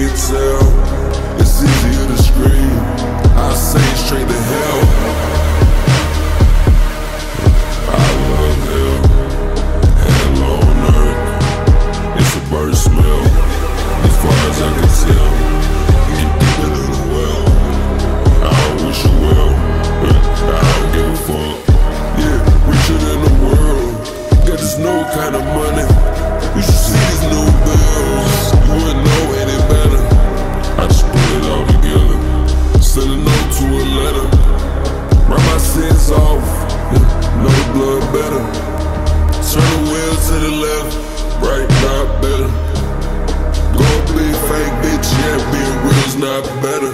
It's easier to scream. I say straight to hell. I love hell. Hell on earth. It's a bird smell. As far as I can tell. Get than the. I wish you well. I don't give a fuck. Yeah, richer than the world. Got this no kind of money. Better. Turn the wheel to the left. Right, not better. Go be fake bitch, yeah, being real's not better.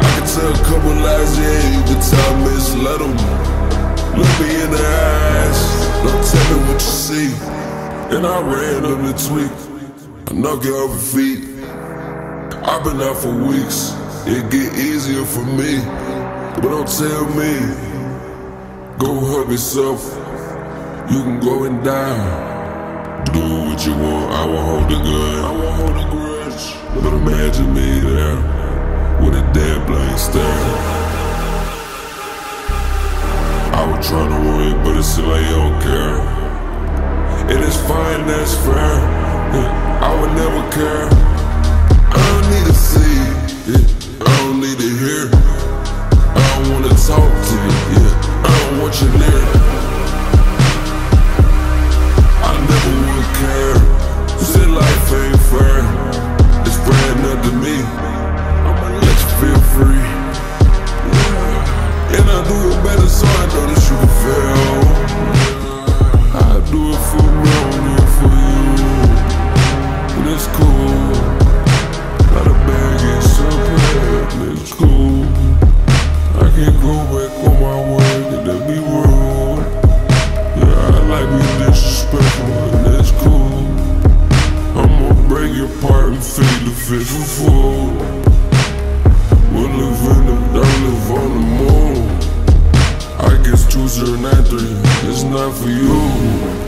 I can tell a couple lies, yeah, you can tell misled them. Look me in the eyes, don't tell me what you see. And I ran up the tweet, I knock you off your feet. I've been out for weeks, it get easier for me. But don't tell me, go hug yourself, you can go and die. Do what you want, I will hold the gun. I will hold a grudge. But imagine me there with a dead blank stare. I was trying to win, but it's still I don't care. It is fine, that's fair. I would never care. I don't need to see. I don't need to hear. I don't wanna talk to you, yeah. And that's cool. I'ma break your part and feed the fish for food. We'll live in the, don't live on the moon. I guess 2093 is not for you.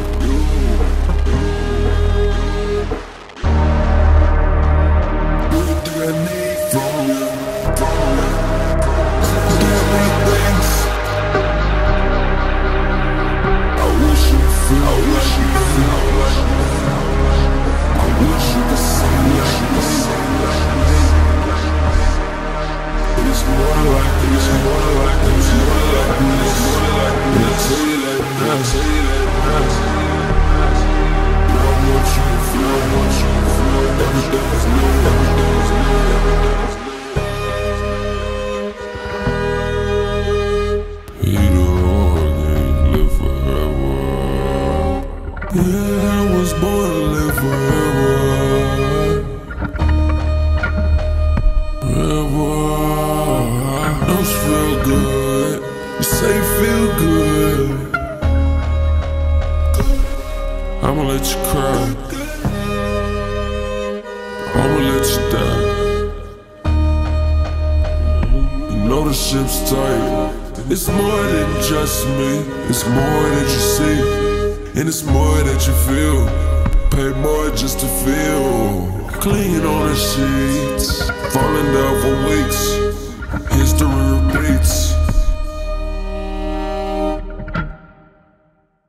Yeah, I was born to live forever. Forever. Those feel good. You say feel good. I'ma let you cry. I'ma let you die. You know the ship's tight. It's more than just me. It's more that you see. And it's more that you feel. Pay more just to feel. Clean on the sheets.